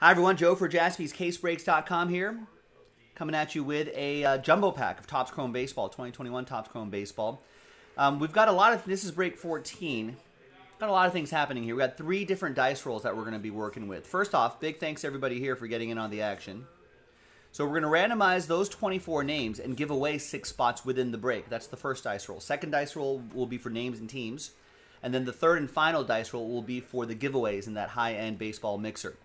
Hi, everyone. Joe for jaspyscasebreaks.com here, coming at you with a uh, jumbo pack of Topps Chrome Baseball, 2021 Topps Chrome Baseball. Um, we've got a lot of, this is break 14. Got a lot of things happening here. we got three different dice rolls that we're going to be working with. First off, big thanks everybody here for getting in on the action. So we're going to randomize those 24 names and give away six spots within the break. That's the first dice roll. Second dice roll will be for names and teams. And then the third and final dice roll will be for the giveaways in that high-end baseball mixer.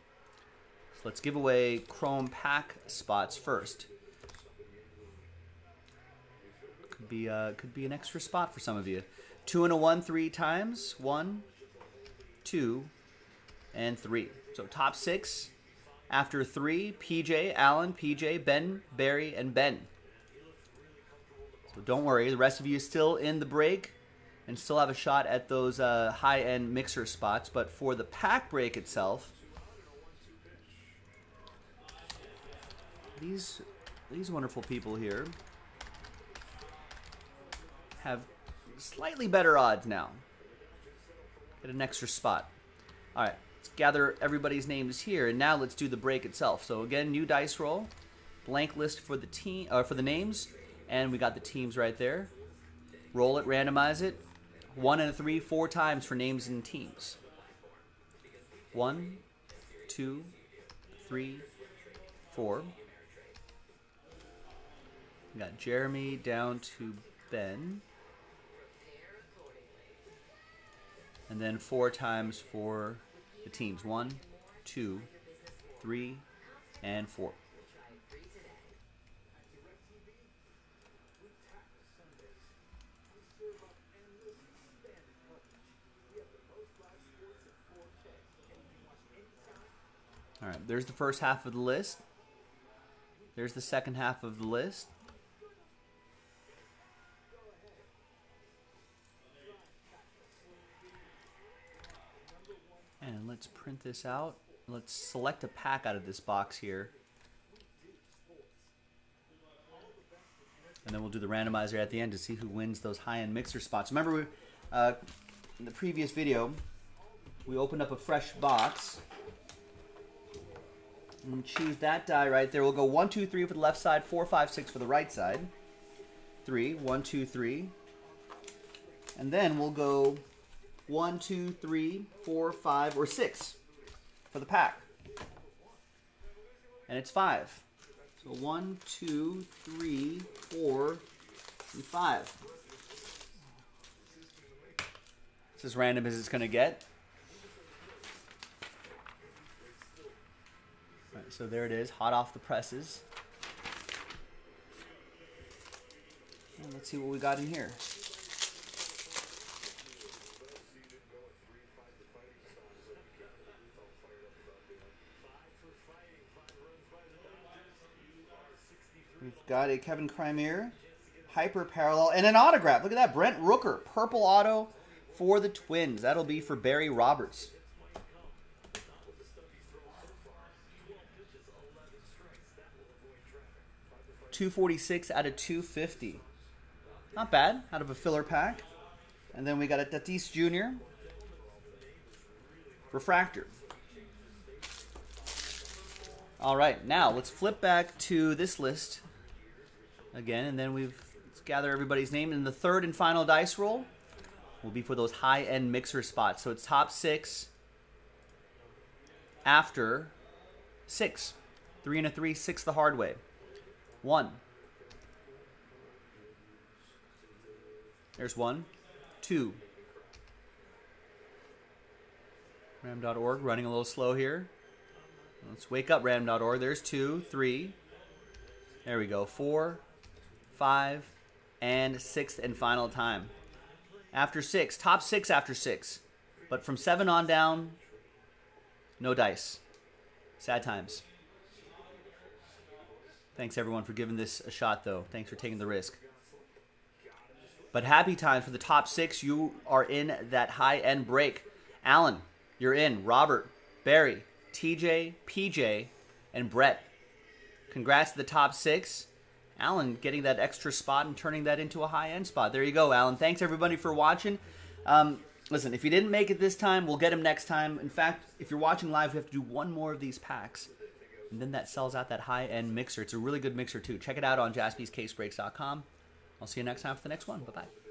Let's give away Chrome pack spots first. Could be, uh, could be an extra spot for some of you. Two and a one three times. One, two, and three. So top six after three, PJ, Alan, PJ, Ben, Barry, and Ben. So don't worry, the rest of you still in the break and still have a shot at those uh, high-end mixer spots. But for the pack break itself, these these wonderful people here have slightly better odds now. Get an extra spot. All right, let's gather everybody's names here, and now let's do the break itself. So again, new dice roll, blank list for the team uh, for the names, and we got the teams right there. Roll it, randomize it. One and a three, four times for names and teams. One, two, three, four. We got Jeremy down to Ben. And then four times for the teams. One, two, three, and four. All right, there's the first half of the list. There's the second half of the list. And let's print this out. Let's select a pack out of this box here. And then we'll do the randomizer at the end to see who wins those high-end mixer spots. Remember, we, uh, in the previous video, we opened up a fresh box. And choose that die right there. We'll go one, two, three for the left side, four, five, six for the right side. Three, one, two, three. And then we'll go one, two, three, four, five, or six for the pack. And it's five. So one, two, three, four, and five. It's as random as it's going to get. Right, so there it is, hot off the presses. And let's see what we got in here. We've got a Kevin Kreimer, hyper parallel, and an autograph. Look at that, Brent Rooker, purple auto for the Twins. That'll be for Barry Roberts. Two forty six out of two fifty. Not bad. Out of a filler pack. And then we got a Tatis Jr. Refractor. All right, now let's flip back to this list again, and then we've gather everybody's name. And the third and final dice roll will be for those high-end mixer spots. So it's top six after six. Three and a three, six the hard way. One. There's one. Two. Random.org running a little slow here. Let's wake up, Random.org. There's two, three. There we go. Four, five, and sixth and final time. After six, top six after six. But from seven on down, no dice. Sad times. Thanks everyone for giving this a shot, though. Thanks for taking the risk. But happy times for the top six. You are in that high end break. Alan, you're in. Robert, Barry, TJ, PJ, and Brett. Congrats to the top six. Alan getting that extra spot and turning that into a high end spot. There you go, Alan. Thanks everybody for watching. Um, listen, if you didn't make it this time, we'll get them next time. In fact, if you're watching live, we have to do one more of these packs. And then that sells out that high end mixer. It's a really good mixer, too. Check it out on jaspyscasebreaks.com. I'll see you next time for the next one. Bye bye.